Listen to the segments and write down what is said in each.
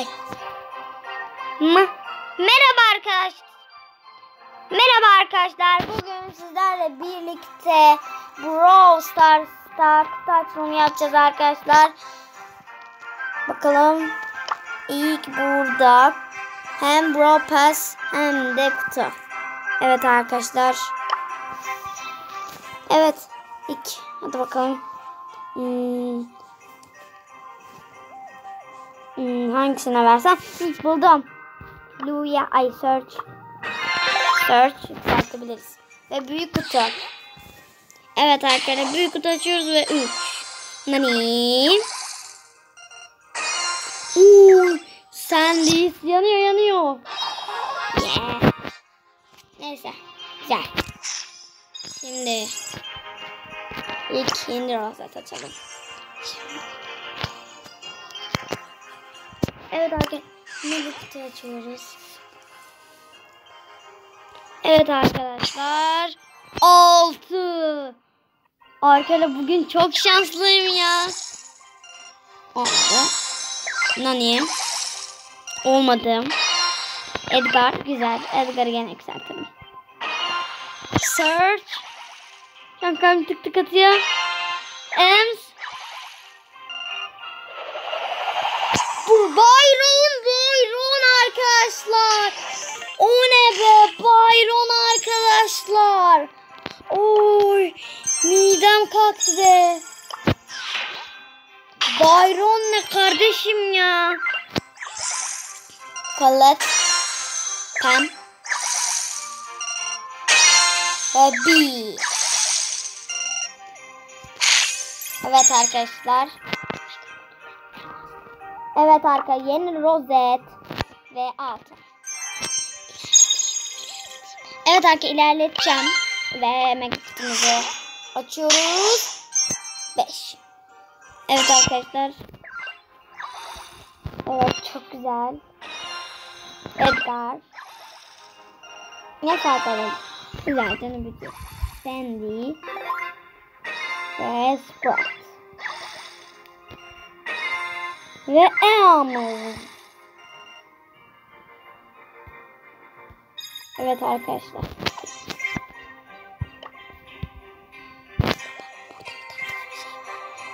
Ay. Ma Merhaba arkadaşlar. Merhaba arkadaşlar. Bugün sizlerle birlikte Brawl Stars Star açılımı yapacağız arkadaşlar. Bakalım. İlk burada hem Brawl Pass hem de kutu. Evet arkadaşlar. Evet. İlk. Hadi bakalım. Hmm. Hmm, hangisine versem? İlk buldum. Luya ay search. Search çıkartabiliriz. Ve büyük kutu. Evet arkadaşlar büyük kutu açıyoruz ve 3. Nani? Uuu Sandis yanıyor yanıyor. Yeah. Neyse güzel. Şimdi ilk yeni rozet açalım. Evet arkadaşlar. Şimdi bu kutuyu açıyoruz. Evet arkadaşlar. 6. Arkadaşlar bugün çok şanslıyım ya. Oldu. Nani? Olmadı. Edgar güzel. Edgar'ı gene yükseltelim. Search. Kankam tık tık atıyor. Ems. Arkadaşlar. Oy midem kalktı be. Byron ne kardeşim ya. Colette. Pam. B. Evet arkadaşlar. Evet arka yeni rozet ve altı. Evet arka ilerleteceğim ve megakutumuzu açıyoruz. 5. Evet arkadaşlar. Evet çok güzel. Edgar. Ne satalım? Güzel canım bitiyor. Sandy. Ve Spot. Ve Elmer. Evet arkadaşlar.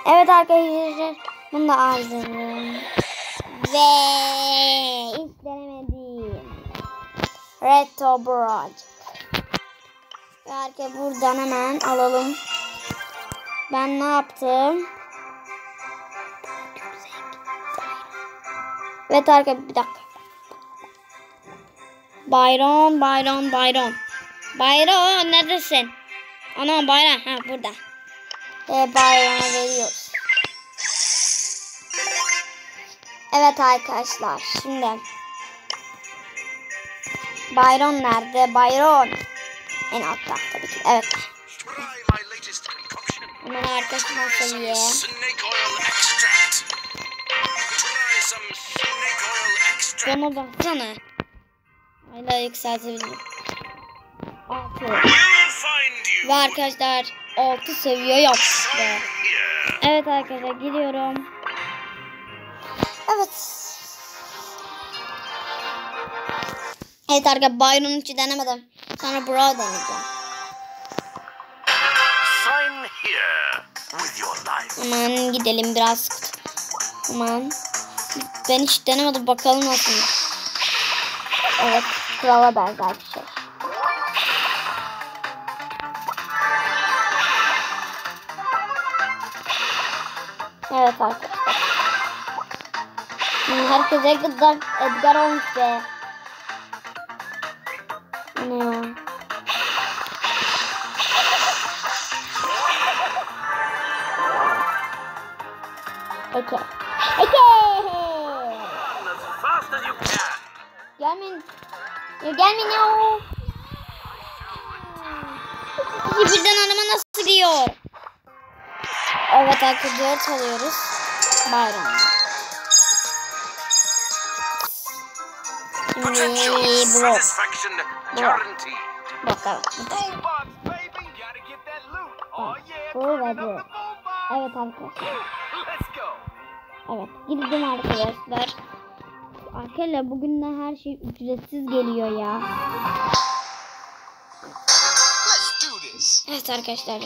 Evet arkadaşlar. Bunu da aldım. Ve hiç denemedim. Reto Broad. Arkadaşlar buradan hemen alalım. Ben ne yaptım? Evet arkadaşlar bir dakika. Bayron, Bayron, Bayron. Bayron neredesin? Ana Bayron ha burada. Ve Bayron'a veriyoruz. Evet arkadaşlar şimdi. Bayron nerede? Bayron. En altta tabii ki. Evet. Latest concoction. Hemen arkasına seviye. Bana baksana. Hala yükseltebilirim. Altı. We'll find you. Ve arkadaşlar 6 seviye yaptı. Sign here. Evet arkadaşlar gidiyorum. Evet. Evet arkadaşlar Byron'un hiç denemedim. Sonra Brawl deneyeceğim. Aman gidelim biraz. Aman. Ben hiç denemedim bakalım nasıl. Evet krala benzer bir şey. Evet arkadaşlar. Hmm, Herkes Edgar, Edgar olmuş be. Ne ya? Eke. Eke! Run as fast as you can. Gelmeyin. Ya gelmeyin ya. İkisi birden arama nasıl gidiyor? Evet arkadaşlar 4 alıyoruz. Bayram. Şimdi bro. guaranteed. Bakalım. Oh. Bu ve boombox. Evet arkadaşlar. Evet girdim arkadaşlar. Arkadaşlar bugün de her şey ücretsiz geliyor ya. Evet arkadaşlar.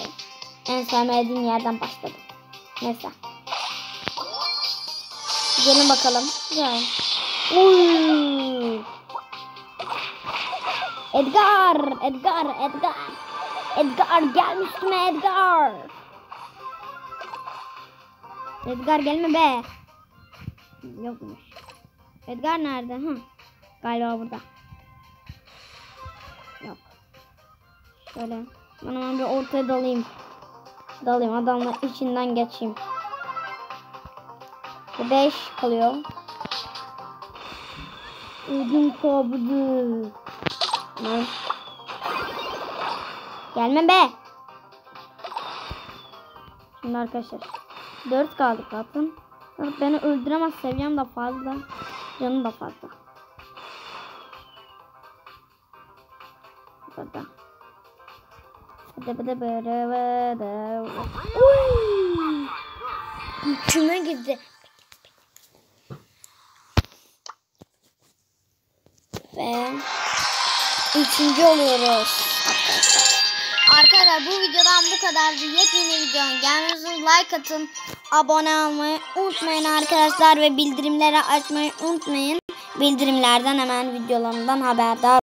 En sevmediğim yerden başladım. Neyse. Gelin bakalım. Uy. Edgar, Edgar, Edgar. Edgar gelmiş üstüme Edgar. Edgar gelme be. Yokmuş. Edgar nerede? Hı. Galiba burada. Yok. Şöyle. Ben hemen bir ortaya dalayım. Dalayım adamla içinden geçeyim. 5 kalıyor. Ödüm. Lan. Gelme be. Şimdi arkadaşlar. 4 kaldı zaten. Beni öldüremez seviyem de fazla. Canım da fazla. Burada. Bıdı bıdı bıdı bıdı. Uy! Küme girdi. Ve üçüncü oluyoruz arkadaşlar. Arkadaşlar bu videodan bu kadardı. Yepyeni videonun gelmesini like atın. Abone olmayı unutmayın arkadaşlar ve bildirimleri açmayı unutmayın. Bildirimlerden hemen videolarımdan haberdar